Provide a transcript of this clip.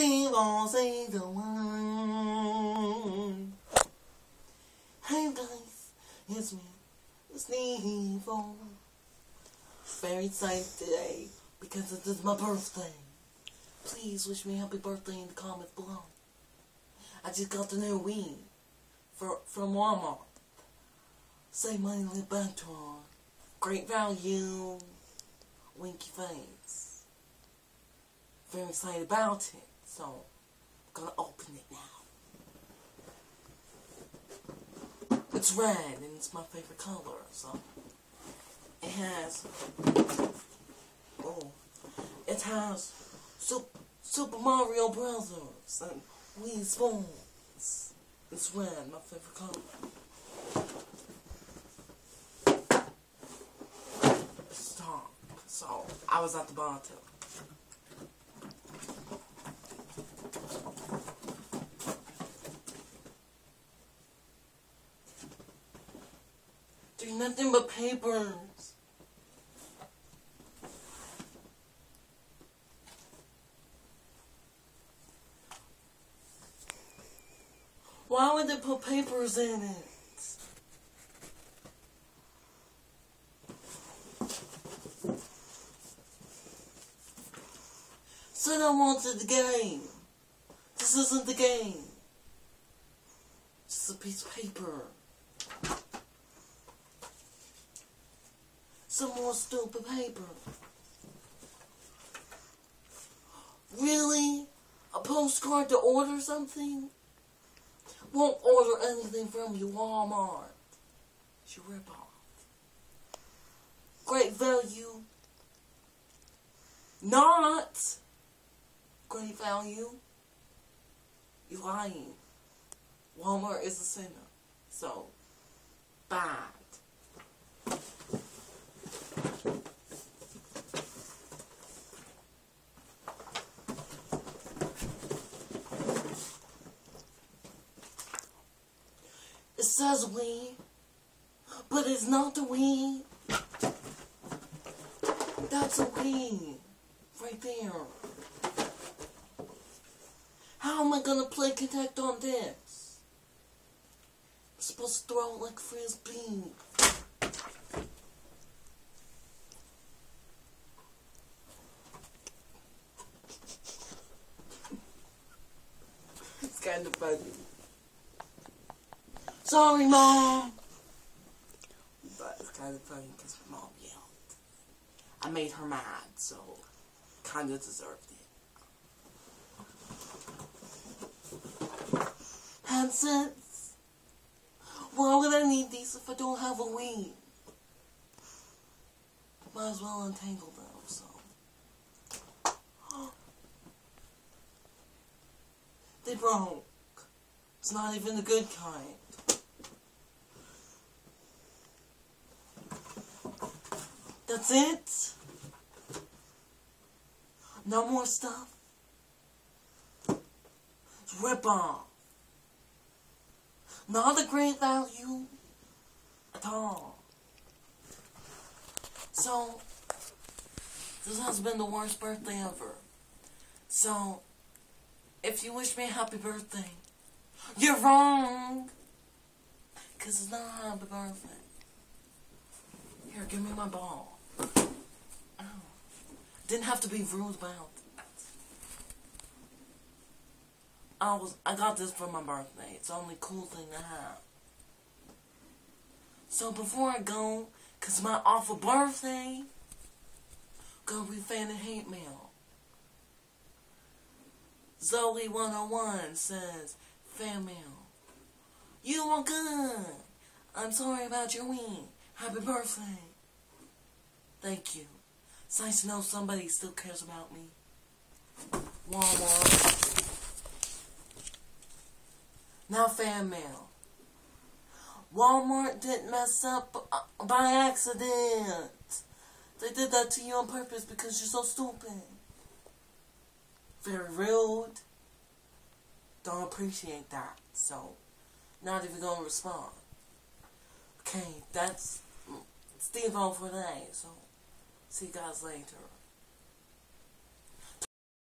Steve say the one. Hey guys, it's me, Steve Very excited today because it is my birthday. Please wish me happy birthday in the comments below. I just got the new Wii for, from Walmart. Save money, live back Great value. Winky face. Very excited about it. So, I'm gonna open it now. It's red and it's my favorite color, so it has oh it has Super, Super Mario Brothers and Wii Sports. It's red, my favorite color. So I was at the bottom. Nothing but papers. Why would they put papers in it? Said I wanted the game. This isn't the game. Just a piece of paper. Some more stupid paper. Really? A postcard to order something? Won't order anything from you, Walmart. It's your ripoff. Great value. Not great value. You lying. Walmart is a sinner. So, bad. It says we, but it's not the we. That's a we, right there. How am I gonna play Connect on this? I'm supposed to throw it like frisbee. it's kind of funny. Sorry, Mom. But it's kind of funny because Mom yelled. I made her mad, so kind of deserved it. Handsets. Why would I need these if I don't have a Wii? Might as well untangle them, so. they broke. It's not even the good kind. That's it? No more stuff? Rip off. Not a great value at all. So, this has been the worst birthday ever. So, if you wish me a happy birthday, you're wrong. Because it's not a happy birthday. Here, give me my ball. Didn't have to be rude about that. I was I got this for my birthday. It's the only cool thing to have. So before I go, cause my awful birthday, go be fan of hate mail. Zoe101 says, fan mail. You are good. I'm sorry about your wing. Happy birthday. Thank you. It's nice to know somebody still cares about me. Walmart. Now fan mail. Walmart didn't mess up uh, by accident. They did that to you on purpose because you're so stupid. Very rude. Don't appreciate that. So, not even gonna respond. Okay, that's Steve on for today. So, see God's you guys later.